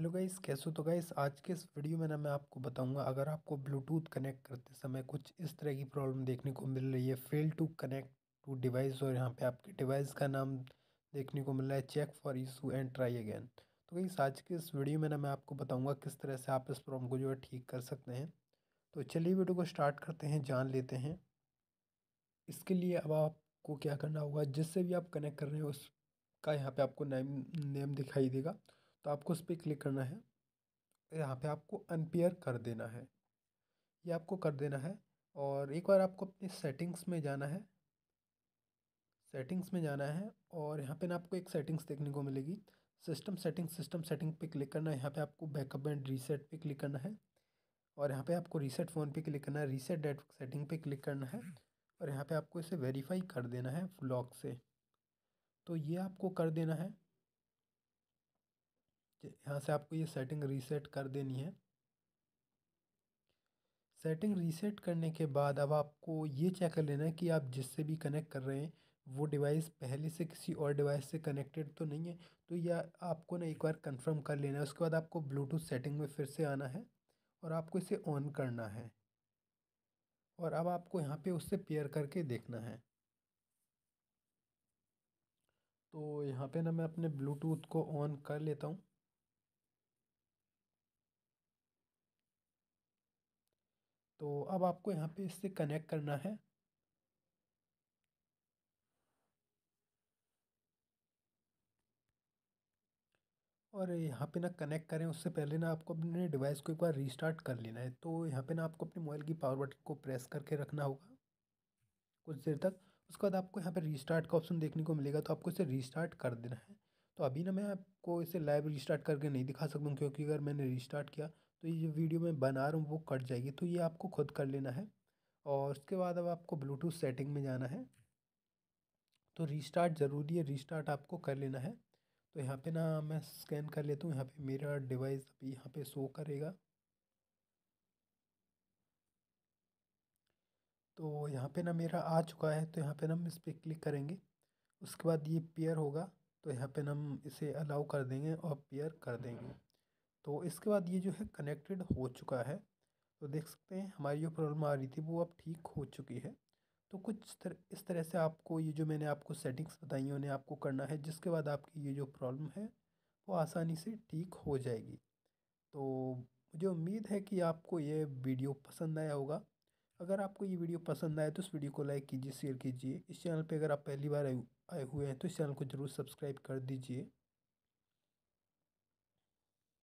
Hello guys कैसे हो? तो गाइस आज के इस वीडियो में ना मैं आपको बताऊँगा, अगर आपको ब्लूटूथ कनेक्ट करते समय कुछ इस तरह की प्रॉब्लम देखने को मिल रही है fail to connect to device और यहाँ पे आपके डिवाइस का नाम देखने को मिल रहा है check for issue and try again तो गाइस आज के इस वीडियो में ना मैं आपको बताऊँगा किस तरह से आप इस प्रॉब्लम को जो है ठीक कर सकते हैं। तो चलिए वीडियो को स्टार्ट करते हैं, जान लेते हैं। इसके लिए अब आपको क्या करना होगा, जिससे भी आप कनेक्ट कर रहे हैं, उसका यहाँ पर आपको नेम नेम दिखाई देगा। तो आपको उस पर क्लिक करना है। यहाँ पे आपको अनपेयर कर देना है। ये आपको कर देना है और एक बार आपको अपनी सेटिंग्स में जाना है। सेटिंग्स में जाना है और यहाँ पे ना आपको एक सेटिंग्स देखने को मिलेगी। सिस्टम सेटिंग सिस्टम सेटिंग पे क्लिक करना है। यहाँ पे आपको बैकअप एंड रीसेट पे क्लिक करना है और यहाँ पे आपको रीसेट फ़ोन पे क्लिक करना है। रीसेट नेटवर्क सेटिंग पे क्लिक करना है और यहाँ पे आपको इसे वेरीफाई कर देना है लॉक से। तो ये आपको कर देना है। यहाँ से आपको ये सेटिंग रीसेट कर देनी है। सेटिंग रीसेट करने के बाद अब आपको ये चेक कर लेना है कि आप जिससे भी कनेक्ट कर रहे हैं, वो डिवाइस पहले से किसी और डिवाइस से कनेक्टेड तो नहीं है तो यह आपको ना एक बार कंफर्म कर लेना है, उसके बाद आपको ब्लूटूथ सेटिंग में फिर से आना है और आपको इसे ऑन करना है। और अब आपको यहाँ पे उससे पेयर करके देखना है। तो यहाँ पे ना मैं अपने ब्लूटूथ को ऑन कर लेता हूँ। तो अब आपको यहाँ पे इससे कनेक्ट करना है। और यहाँ पे ना कनेक्ट करें, उससे पहले ना आपको अपने डिवाइस को एक बार रीस्टार्ट कर लेना है। तो यहाँ पे ना आपको अपने मोबाइल की पावर बटन को प्रेस करके रखना होगा कुछ देर तक। उसके बाद आपको यहाँ पे रीस्टार्ट का ऑप्शन देखने को मिलेगा तो आपको इसे रीस्टार्ट कर देना है। तो अभी ना मैं आपको इसे लाइव रीस्टार्ट करके नहीं दिखा सकता हूँ, क्योंकि अगर मैंने रीस्टार्ट किया तो ये जो वीडियो मैं बना रहा हूँ, वो कट जाएगी तो ये आपको खुद कर लेना है। और उसके बाद अब आपको ब्लूटूथ सेटिंग में जाना है। तो रीस्टार्ट ज़रूरी है रीस्टार्ट आपको कर लेना है। तो यहाँ पे ना मैं स्कैन कर लेता हूँ, यहाँ पे मेरा डिवाइस अभी यहाँ पे शो करेगा। तो यहाँ पे ना मेरा आ चुका है तो यहाँ पे ना हम इस पर क्लिक करेंगे। उसके बाद ये पेयर होगा तो यहाँ पे हम इसे अलाउ कर देंगे और पेयर कर देंगे। तो इसके बाद ये जो है कनेक्टेड हो चुका है। तो देख सकते हैं हमारी जो प्रॉब्लम आ रही थी वो अब ठीक हो चुकी है। तो कुछ तर, इस तरह से आपको ये जो मैंने आपको सेटिंग्स बताई हैं उन्हें आपको करना है जिसके बाद आपकी ये जो प्रॉब्लम है वो आसानी से ठीक हो जाएगी। तो मुझे उम्मीद है कि आपको ये वीडियो पसंद आया होगा। अगर आपको ये वीडियो पसंद आए तो इस वीडियो को लाइक कीजिए शेयर कीजिए। इस चैनल पे अगर आप पहली बार आए हुए हैं तो इस चैनल को ज़रूर सब्सक्राइब कर दीजिए।